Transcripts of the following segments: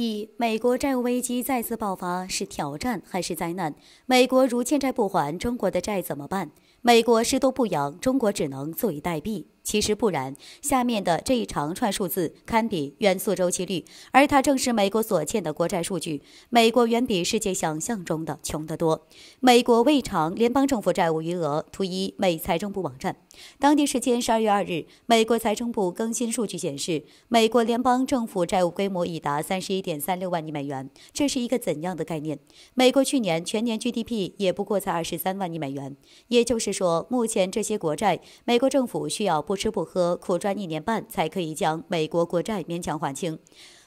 一、美国债务危机再次爆发是挑战还是灾难？美国如欠债不还，中国的债怎么办？美国尸都不养，中国只能坐以待毙。其实不然，下面的这一长串数字堪比元素周期率，而它正是美国所欠的国债数据。美国远比世界想象中的穷得多。美国未偿联邦政府债务余额，图一美财政部网站。当地时间十二月二日，美国财政部更新数据显示，美国联邦政府债务规模已达三十一点三六万亿美元。这是一个怎样的概念？美国去年全年 GDP 也不过才二十三万亿美元。也就是说，目前这些国债，美国政府需要不。吃不喝，苦赚一年半才可以将美国国债勉强还清。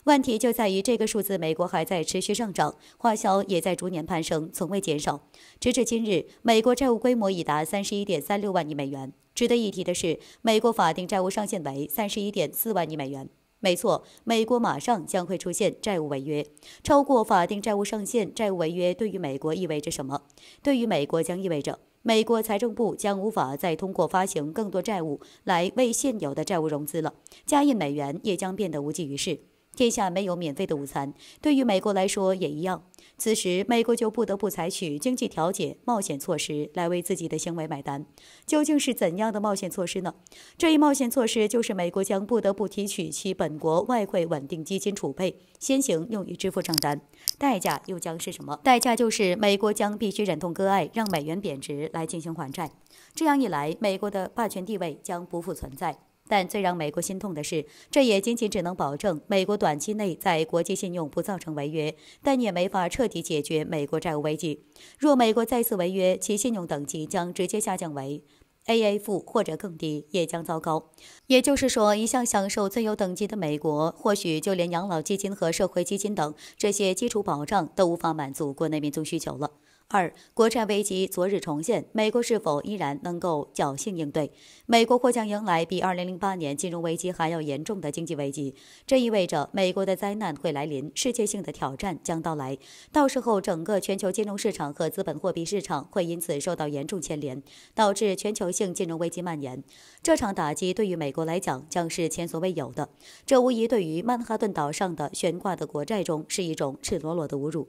问题就在于这个数字，美国还在持续上涨，花销也在逐年攀升，从未减少。直至今日，美国债务规模已达三十一点三六万亿美元。值得一提的是，美国法定债务上限为三十一点四万亿美元。没错，美国马上将会出现债务违约，超过法定债务上限。债务违约对于美国意味着什么？对于美国将意味着。美国财政部将无法再通过发行更多债务来为现有的债务融资了，加印美元也将变得无济于事。天下没有免费的午餐，对于美国来说也一样。此时，美国就不得不采取经济调节冒险措施来为自己的行为买单。究竟是怎样的冒险措施呢？这一冒险措施就是美国将不得不提取其本国外汇稳定基金储备，先行用于支付账单。代价又将是什么？代价就是美国将必须忍痛割爱，让美元贬值来进行还债。这样一来，美国的霸权地位将不复存在。但最让美国心痛的是，这也仅仅只能保证美国短期内在国际信用不造成违约，但也没法彻底解决美国债务危机。若美国再次违约，其信用等级将直接下降为 AA 负或者更低，也将糟糕。也就是说，一向享受最优等级的美国，或许就连养老基金和社会基金等这些基础保障都无法满足国内民众需求了。二国债危机昨日重现，美国是否依然能够侥幸应对？美国或将迎来比2008年金融危机还要严重的经济危机，这意味着美国的灾难会来临，世界性的挑战将到来。到时候，整个全球金融市场和资本货币市场会因此受到严重牵连，导致全球性金融危机蔓延。这场打击对于美国来讲将是前所未有的，这无疑对于曼哈顿岛上的悬挂的国债中是一种赤裸裸的侮辱。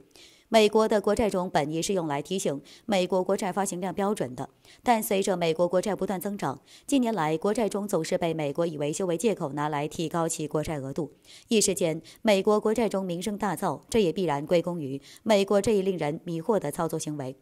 美国的国债中本意是用来提醒美国国债发行量标准的，但随着美国国债不断增长，近年来国债中总是被美国以维修为借口拿来提高其国债额度，一时间美国国债中名声大噪，这也必然归功于美国这一令人迷惑的操作行为。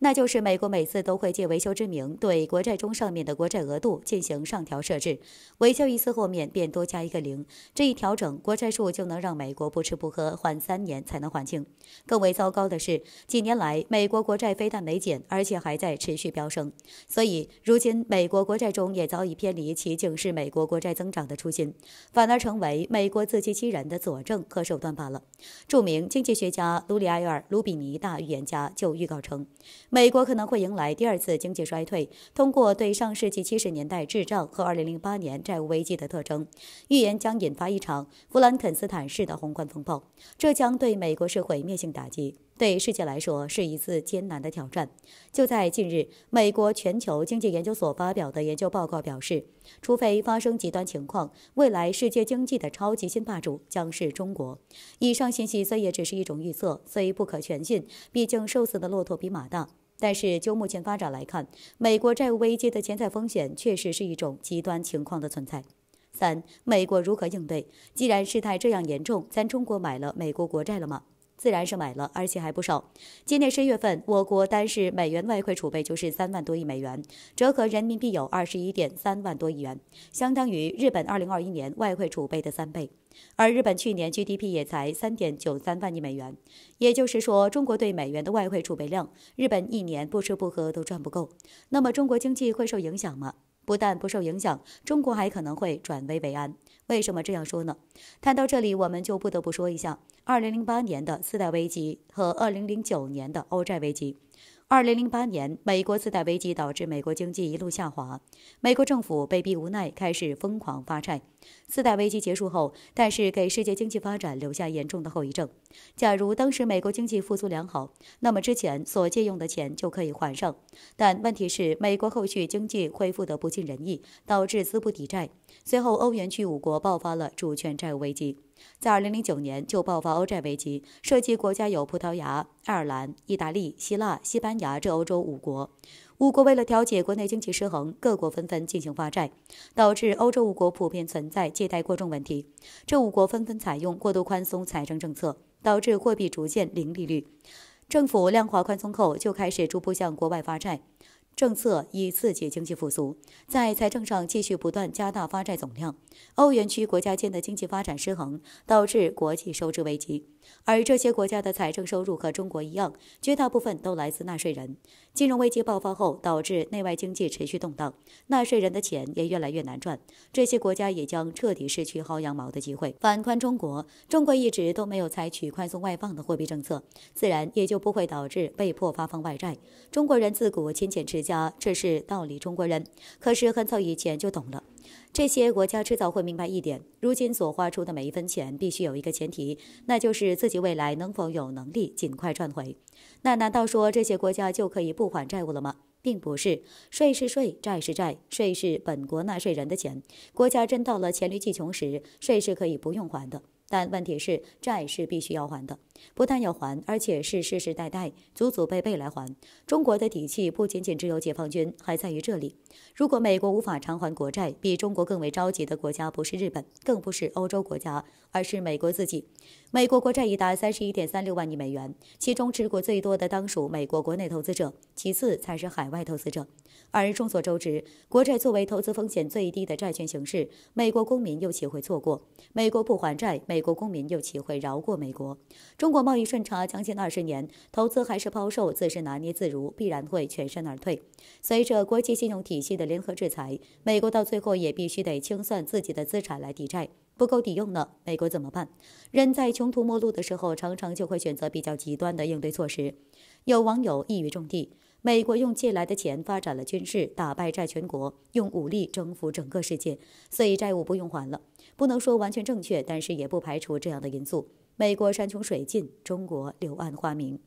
那就是美国每次都会借维修之名，对国债中上面的国债额度进行上调设置，维修一次后面便多加一个零，这一调整国债数就能让美国不吃不喝缓三年才能还清。更为糟糕的是，几年来美国国债非但没减，而且还在持续飙升。所以如今美国国债中也早已偏离其警示美国国债增长的初心，反而成为美国自欺欺人的佐证和手段罢了。著名经济学家卢里埃尔·卢比尼大预言家就预告称。美国可能会迎来第二次经济衰退。通过对上世纪七十年代滞胀和二零零八年债务危机的特征，预言将引发一场弗兰肯斯坦式的宏观风暴。这将对美国社会灭性打击，对世界来说是一次艰难的挑战。就在近日，美国全球经济研究所发表的研究报告表示，除非发生极端情况，未来世界经济的超级新霸主将是中国。以上信息虽也只是一种预测，虽不可全信，毕竟瘦死的骆驼比马大。但是就目前发展来看，美国债务危机的潜在风险确实是一种极端情况的存在。三、美国如何应对？既然事态这样严重，咱中国买了美国国债了吗？自然是买了，而且还不少。今年十月份，我国单是美元外汇储备就是三万多亿美元，折合人民币有二十一点三万多亿元，相当于日本二零二一年外汇储备的三倍。而日本去年 GDP 也才三点九三万亿美元，也就是说，中国对美元的外汇储备量，日本一年不吃不喝都赚不够。那么，中国经济会受影响吗？不但不受影响，中国还可能会转危为安。为什么这样说呢？谈到这里，我们就不得不说一下2008年的次贷危机和2009年的欧债危机。二零零八年，美国次贷危机导致美国经济一路下滑，美国政府被逼无奈开始疯狂发债。次贷危机结束后，但是给世界经济发展留下严重的后遗症。假如当时美国经济复苏良好，那么之前所借用的钱就可以还上。但问题是，美国后续经济恢复的不尽人意，导致资不抵债。随后，欧元区五国爆发了主权债务危机。在2009年就爆发欧债危机，涉及国家有葡萄牙、爱尔兰、意大利、希腊、西班牙这欧洲五国。五国为了调节国内经济失衡，各国纷纷进行发债，导致欧洲五国普遍存在借贷过重问题。这五国纷纷采用过度宽松财政政策，导致货币逐渐零利率。政府量化宽松后，就开始逐步向国外发债。政策以刺激经济复苏，在财政上继续不断加大发债总量。欧元区国家间的经济发展失衡，导致国际收支危机。而这些国家的财政收入和中国一样，绝大部分都来自纳税人。金融危机爆发后，导致内外经济持续动荡，纳税人的钱也越来越难赚。这些国家也将彻底失去薅羊毛的机会。反观中国，中国一直都没有采取宽松外放的货币政策，自然也就不会导致被迫发放外债。中国人自古勤俭持。家这是道理，中国人可是很早以前就懂了。这些国家迟早会明白一点：如今所花出的每一分钱，必须有一个前提，那就是自己未来能否有能力尽快赚回。那难道说这些国家就可以不还债务了吗？并不是，税是税，债是债，税是本国纳税人的钱。国家真到了黔驴技穷时，税是可以不用还的。但问题是，债是必须要还的，不但要还，而且是世世代代、祖祖辈辈来还。中国的底气不仅仅只有解放军，还在于这里。如果美国无法偿还国债，比中国更为着急的国家不是日本，更不是欧洲国家，而是美国自己。美国国债已达三十一点三六万亿美元，其中持股最多的当属美国国内投资者，其次才是海外投资者。而众所周知，国债作为投资风险最低的债券形式，美国公民又岂会错过？美国不还债，美国公民又岂会饶过美国？中中国贸易顺差将近二十年，投资还是抛售，自身拿捏自如，必然会全身而退。随着国际信用体系的联合制裁，美国到最后也必须得清算自己的资产来抵债。不够抵用呢，美国怎么办？人在穷途末路的时候，常常就会选择比较极端的应对措施。有网友一语中的：美国用借来的钱发展了军事，打败债权国，用武力征服整个世界，所以债务不用还了。不能说完全正确，但是也不排除这样的因素。美国山穷水尽，中国柳暗花明。